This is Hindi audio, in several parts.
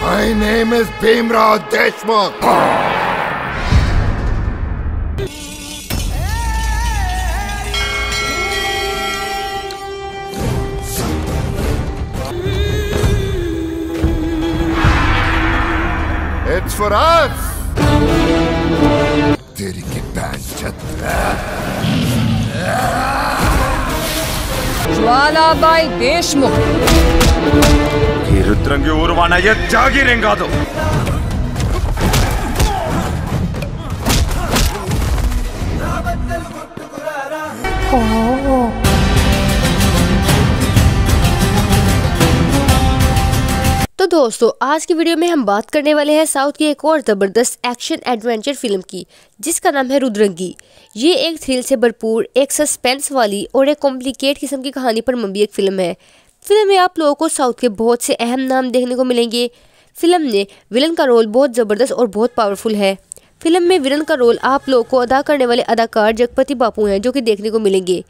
My name is Bhimrao Deshmukh. It's for us! तेरी की Bai Deshmukh. ಯುದ್ಧರಂಗಿ ಊರ್ವಾಣಗೆ ಜಾಗಿರಿಂಗದು तो दोस्तों, आज की वीडियो में हम बात करने वाले हैं साउथ की एक और ज़बरदस्त एक्शन एडवेंचर फ़िल्म की, जिसका नाम है रुद्रंगी। ये एक थ्रिल से भरपूर, एक सस्पेंस वाली और एक कॉम्प्लिकेट किस्म की कहानी पर मबी एक फ़िल्म है। फ़िल्म में आप लोगों को साउथ के बहुत से अहम नाम देखने को मिलेंगे। फ़िल्म में विलन का रोल बहुत ज़बरदस्त और बहुत पावरफुल है। फ़िल्म में विलन का रोल आप लोगों को अदा करने वाले अदाकार जगपति बापू हैं, जो कि देखने को मिलेंगे।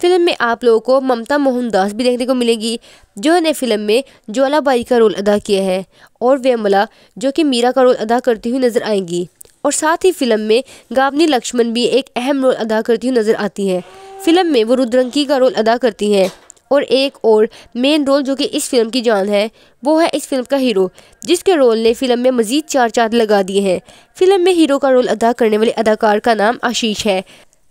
फ़िल्म में आप लोगों को ममता मोहनदास भी देखने को मिलेंगी, जो ने फ़िल्म में ज्वालाबाई का रोल अदा किया है और वेमला, जो कि मीरा का रोल अदा करती हुई नज़र आएँगी। और साथ ही फ़िल्म में गावनी लक्ष्मण भी एक अहम रोल अदा करती हुई नज़र आती हैं। फ़िल्म में वो रुद्रंकी का रोल अदा करती हैं। और एक और मेन रोल जो कि इस फ़िल्म की जान है, वो है इस फ़िल्म का हीरो जिसके रोल ने फ़िल्म में मज़ीद चार चाँद लगा दिए हैं। फ़िल्म में हीरो का रोल अदा करने वाले अदाकार का नाम आशीष है।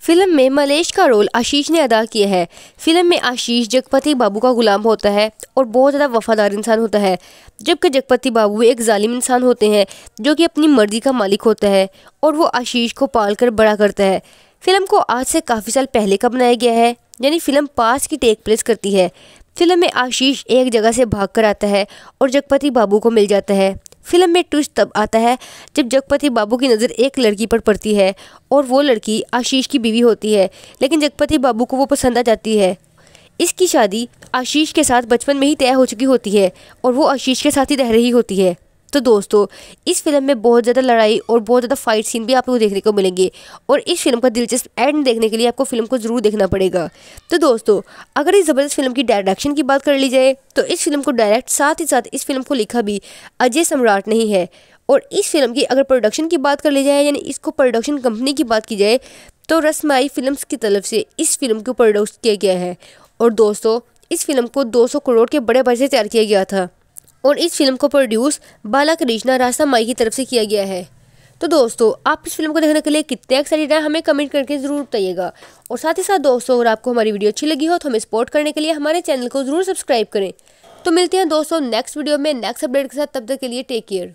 फ़िल्म में मलेश का रोल आशीष ने अदा किया है। फ़िल्म में आशीष जगपति बाबू का गुलाम होता है और बहुत ज़्यादा वफादार इंसान होता है, जबकि जगपति बाबू एक जालिम इंसान होते हैं, जो कि अपनी मर्ज़ी का मालिक होता है और वो आशीष को पाल कर बड़ा करता है। फ़िल्म को आज से काफ़ी साल पहले का बनाया गया है। यानी फ़िल्म पास की टेक प्लेस करती है। फ़िल्म में आशीष एक जगह से भाग कर आता है और जगपति बाबू को मिल जाता है। फ़िल्म में ट्विस्ट तब आता है जब जगपति बाबू की नज़र एक लड़की पर पड़ती है और वो लड़की आशीष की बीवी होती है, लेकिन जगपति बाबू को वो पसंद आ जाती है। इसकी शादी आशीष के साथ बचपन में ही तय हो चुकी होती है और वो आशीष के साथ ही रह रही होती है। तो दोस्तों, इस फ़िल्म में बहुत ज़्यादा लड़ाई और बहुत ज़्यादा फाइट सीन भी आपको देखने को मिलेंगे और इस फ़िल्म का दिलचस्प एंड देखने के लिए आपको फ़िल्म को ज़रूर देखना पड़ेगा। तो दोस्तों, अगर इस ज़बरदस्त फ़िल्म की डायरेक्शन की बात कर ली जाए तो इस फ़िल्म को डायरेक्ट साथ ही साथ इस फ़िल्म को लिखा भी अजय सम्राट नहीं है। और इस फ़िल्म की अगर प्रोडक्शन की बात कर ली जाए, यानी इसको प्रोडक्शन कंपनी की बात की जाए तो रसमाई फिल्म्स की तरफ़ से इस फ़िल्म को प्रोड्यूस किया गया है। और दोस्तों, इस फ़िल्म को 200 करोड़ के बड़े बजट से तैयार किया गया था। और इस फ़िल्म को प्रोड्यूस बाला कृष्णा रास्ता माई की तरफ़ से किया गया है। तो दोस्तों, आप इस फ़िल्म को देखने के लिए कितने एक्साइटेड हैं, हमें कमेंट करके ज़रूर बताइएगा। और साथ ही साथ दोस्तों, अगर आपको हमारी वीडियो अच्छी लगी हो तो हमें सपोर्ट करने के लिए हमारे चैनल को ज़रूर सब्सक्राइब करें। तो मिलते हैं दोस्तों नेक्स्ट वीडियो में नेक्स्ट अपडेट के साथ, तब तक के लिए टेक केयर